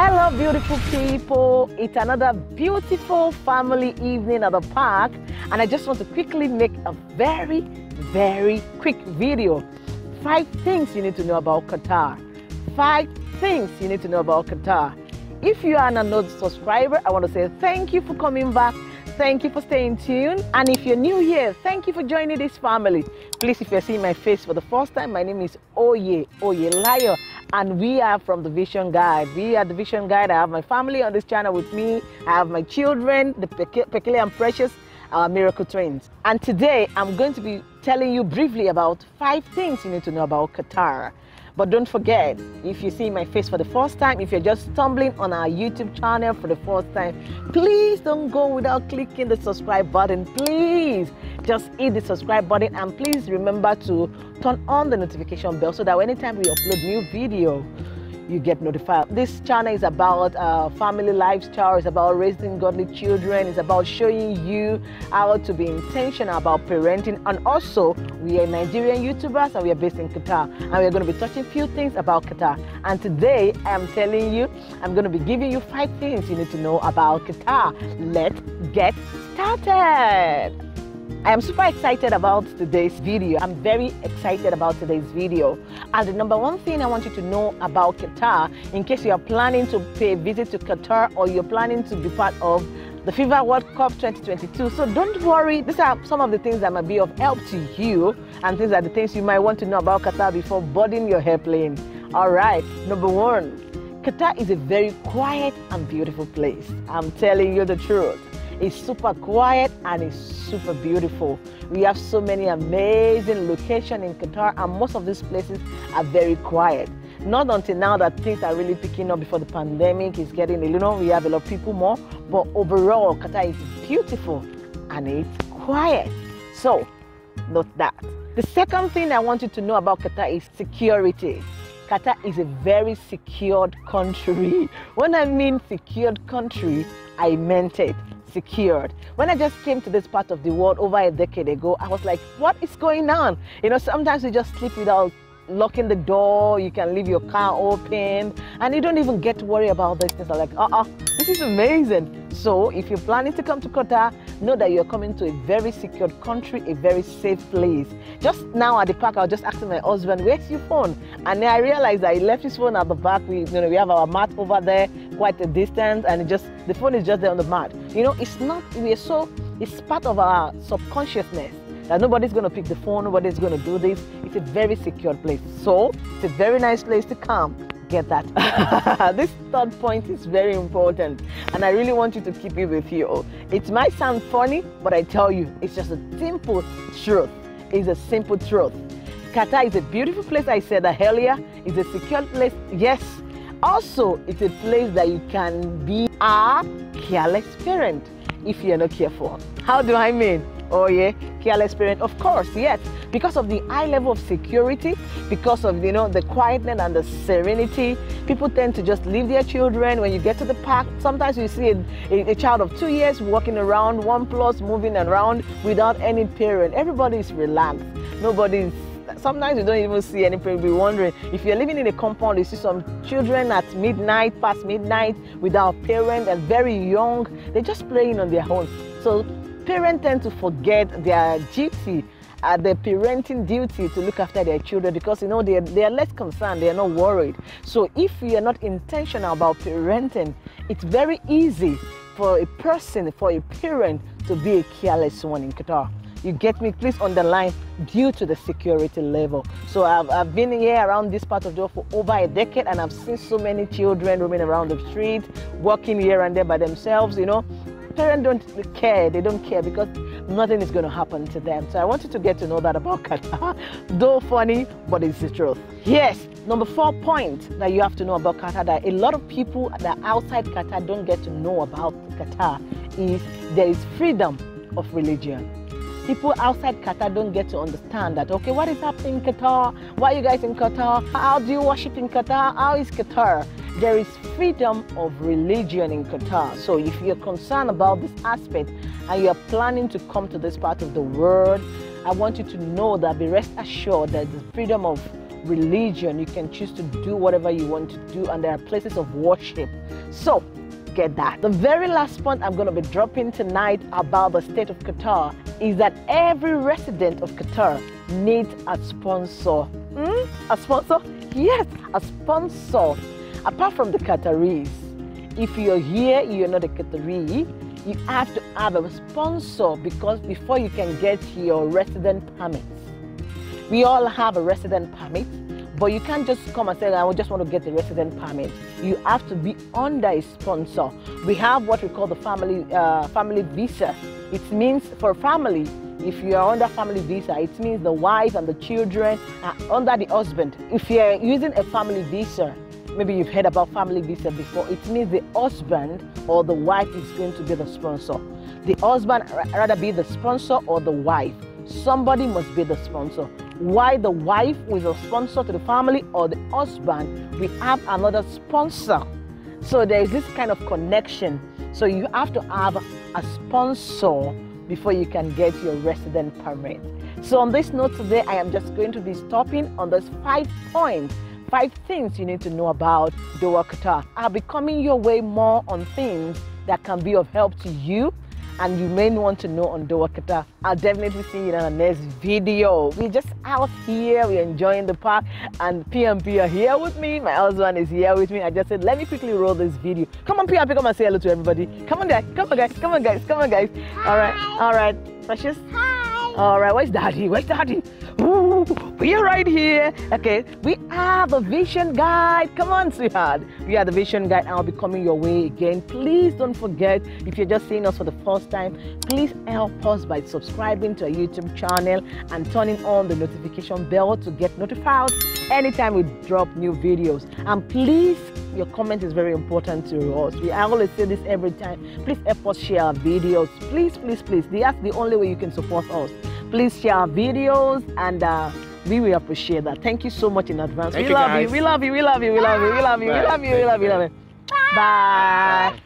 Hello, beautiful people. It's another beautiful family evening at the park, and I just want to quickly make a very, very quick video. Five things you need to know about Qatar. Five things you need to know about Qatar. If you are an unknown subscriber, I want to say thank you for coming back. Thank you for staying tuned. And if you're new here, thank you for joining this family. Please, if you're seeing my face for the first time, my name is Oye, Oye Layo, and we are from the Vision Guide. We are the Vision Guide. I have my family on this channel with me. I have my children, the peculiar and precious, our miracle twins. And today, I'm going to be telling you briefly about five things you need to know about Qatar. But don't forget, if you see my face for the first time, if you're just stumbling on our YouTube channel for the first time, please don't go without clicking the subscribe button. Please just hit the subscribe button and please remember to turn on the notification bell so that anytime we upload new video, you get notified. This channel is about uh, family lifestyle, it's about raising godly children, it's about showing you how to be intentional about parenting. And also, we are Nigerian YouTubers and we are based in Qatar. And we're going to be touching a few things about Qatar. And today, I'm telling you, I'm going to be giving you five things you need to know about Qatar. Let's get started. I am super excited about today's video. I'm very excited about today's video. And the number one thing I want you to know about Qatar, in case you are planning to pay a visit to Qatar or you're planning to be part of the FIFA World Cup 2022. So don't worry, these are some of the things that might be of help to you, and these are the things you might want to know about Qatar before boarding your airplane. All right, number one, Qatar is a very quiet and beautiful place. I'm telling you the truth. It's super quiet and it's super beautiful. We have so many amazing locations in Qatar, and most of these places are very quiet. Not until now that things are really picking up before the pandemic is getting, you know, we have a lot of people more, but overall, Qatar is beautiful and it's quiet. So, note that. The second thing I want you to know about Qatar is security. Qatar is a very secured country. When I mean secured country, I meant it secured. When I just came to this part of the world over a decade ago, I was like, what is going on? You know, sometimes you just sleep without locking the door, you can leave your car open, and you don't even get to worry about these things. I'm like, uh-uh, this is amazing. So if you're planning to come to Qatar, know that you're coming to a very secure country, a very safe place. Just now at the park, I was just asking my husband, where's your phone? And then I realized that he left his phone at the back. We, you know, we have our mat over there, quite a distance, and just the phone is just there on the mat. You know, it's not, we're so, it's part of our subconsciousness that nobody's going to pick the phone, nobody's going to do this. It's a very secure place. So it's a very nice place to come. Get that. this third point is very important, and I really want you to keep it with you. It might sound funny, but I tell you, it's just a simple truth. It's a simple truth. Qatar is a beautiful place, I said that earlier. It's a secure place, yes. Also, it's a place that you can be a careless parent if you're not careful. How do I mean? Oh yeah, careless parent. Of course, yes. Because of the high level of security, because of you know the quietness and the serenity, people tend to just leave their children. When you get to the park, sometimes you see a, a, a child of two years walking around, one plus moving around without any parent. Everybody is relaxed. Nobody's sometimes you don't even see any parent be wondering if you're living in a compound you see some children at midnight past midnight without parent and very young they're just playing on their own so parents tend to forget their duty, uh, their parenting duty to look after their children because you know they are, they are less concerned, they are not worried. So if you are not intentional about parenting, it's very easy for a person, for a parent to be a careless one in Qatar. You get me? Please underline due to the security level. So I've, I've been here around this part of the world for over a decade and I've seen so many children roaming around the street, walking here and there by themselves, you know parents don't care. They don't care because nothing is going to happen to them. So I want you to get to know that about Qatar. Though funny, but it's the truth. Yes, number four point that you have to know about Qatar that a lot of people that outside Qatar don't get to know about Qatar is there is freedom of religion people outside Qatar don't get to understand that, okay, what is happening in Qatar? Why are you guys in Qatar? How do you worship in Qatar? How is Qatar? There is freedom of religion in Qatar. So if you're concerned about this aspect and you're planning to come to this part of the world, I want you to know that be rest assured that the freedom of religion. You can choose to do whatever you want to do, and there are places of worship. So, get that. The very last point I'm going to be dropping tonight about the state of Qatar is that every resident of Qatar needs a sponsor. Hmm? A sponsor? Yes, a sponsor. Apart from the Qataris, if you're here, you're not a Qatari, you have to have a sponsor because before you can get your resident permit. We all have a resident permit, but you can't just come and say, I just want to get a resident permit. You have to be under a sponsor. We have what we call the family uh, family visa. It means for family, if you are under family visa, it means the wife and the children are under the husband. If you're using a family visa, maybe you've heard about family visa before, it means the husband or the wife is going to be the sponsor. The husband rather be the sponsor or the wife. Somebody must be the sponsor. Why the wife is a sponsor to the family or the husband, we have another sponsor. So there is this kind of connection. So you have to have a sponsor before you can get your resident permit. So on this note today, I am just going to be stopping on those five points Five things you need to know about Doha Qatar. I'll be coming your way more on things that can be of help to you and you may want to know on Doha Qatar. I'll definitely see you in the next video. We're just out here, we're enjoying the park, and PMP are here with me. My husband is here with me. I just said, let me quickly roll this video. Come on, PMP, come and say hello to everybody. Come on, guys, come on, guys, come on, guys, come on, guys. All right, all right, precious. Hi. All right, where's daddy? Where's daddy? We are right here. Okay, we are the Vision Guide. Come on, sweetheart. We are the Vision Guide, and I'll be coming your way again. Please don't forget, if you're just seeing us for the first time, please help us by subscribing to our YouTube channel and turning on the notification bell to get notified anytime we drop new videos. And please, your comment is very important to us. We I always say this every time. Please help us share our videos. Please, please, please. That's the only way you can support us. Please share our videos and uh, we will appreciate that. Thank you so much in advance. We you, love guys. you. We love you. We love you. We love you. We love you. We love you. We love you. We love you. Bye.